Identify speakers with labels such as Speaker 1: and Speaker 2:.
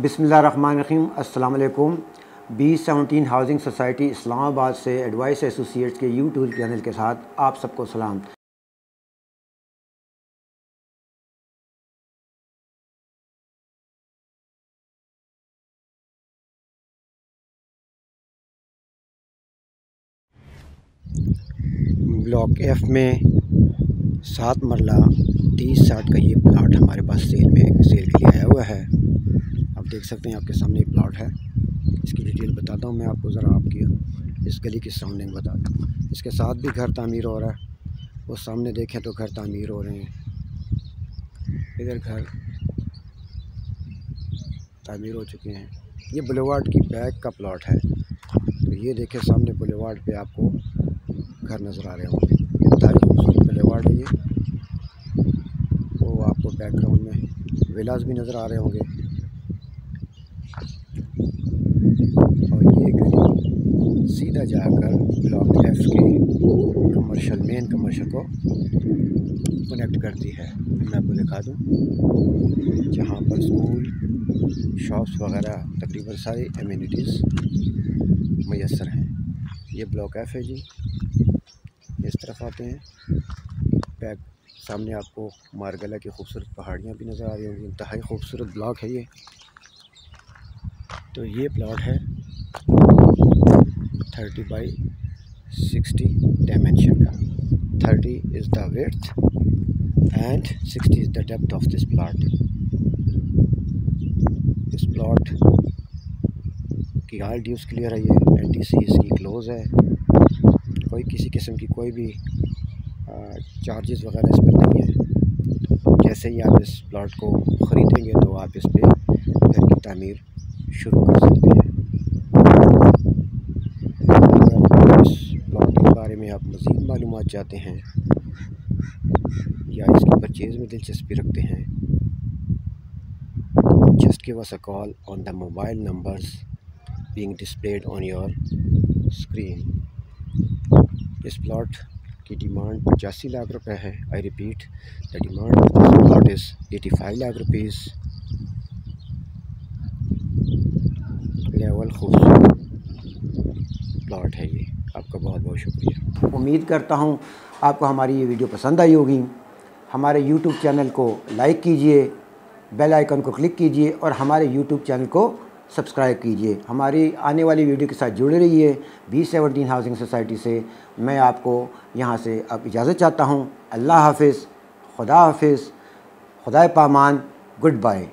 Speaker 1: बिसमीम अल्लाम B seventeen housing society Islamabad से advice associates के यूट्यूब चैनल के साथ आप सबको सलाम। ब्लॉक एफ़ में सात मरला, तीस साठ का ये प्लाट हमारे पास सेल में सेल के लिए आया हुआ है। आप देख सकते हैं आपके सामने ये प्लाट है। इसकी डिटेल बताता हूँ मैं आपको ज़रा आपकी। इस गली के सामने बताता हूँ। इसके साथ भी घर तामीर हो रहा है। वो सामने देखें तो घर तामीर हो रहे हैं। इधर घर तामीर हो चुके हैं। ये बुलेवार्ड की बैक का प्लाट है। तो ये देखें सामने बुलेवार्ड पे आपको घर नज़र आ रहे होंगे। बुलेवार्ड है ये। बैकग्राउंड में विलास भी नज़र आ रहे होंगे। और ये गली सीधा जाकर ब्लॉक एफ़ के कमर्शियल मेन कमर्शियल को कनेक्ट करती है। मैं आपको दिखा दूँ, जहाँ पर स्कूल शॉप्स वगैरह तकरीबन सारी एम्यूनिटीज़ मैसर हैं। ये ब्लॉक एफ़ है जी। इस तरफ़ आते हैं। बैक सामने आपको मारगला की खूबसूरत पहाड़ियाँ भी नज़र आ रही होंगी। इंतहाई खूबसूरत ब्लॉक है ये। तो ये प्लॉट है थर्टी बाई सिक्सटी डायमेंशन का। Thirty is the width and sixty is the depth of this plot इस प्लाट की हाल ड्यूज़ क्लियर है ये। एन टी सी इसकी क्लोज़ है। कोई किसी किस्म की कोई भी चार्जेस वगैरह इस पर नहीं है। जैसे ही आप इस प्लॉट को ख़रीदेंगे तो आप इस पर घर की तमीर शुरू कर सकते हैं। इस प्लॉट के बारे में आप मज़ीद मालूम चाहते हैं, या इसकी परचेज़ में दिलचस्पी रखते हैं just give us a call on the mobile numbers being displayed on your screen इस प्लॉट की डिमांड पचासी लाख रुपए है। I repeat the demand of this plot is eighty five lakh rupees level खूबसूरत प्लॉट है ये। आपका बहुत बहुत शुक्रिया। उम्मीद करता हूँ आपको हमारी ये वीडियो पसंद आई होगी। हमारे यूट्यूब चैनल को लाइक कीजिए बेल आइकन को क्लिक कीजिए और हमारे यूट्यूब चैनल को सब्सक्राइब कीजिए। हमारी आने वाली वीडियो के साथ जुड़े रहिए बी सेवनटीन हाउसिंग सोसाइटी से। मैं आपको यहाँ से अब इजाज़त चाहता हूँ। अल्लाह हाफिज़, खुदा हाफिज़ खुदा पामान गुड बाय।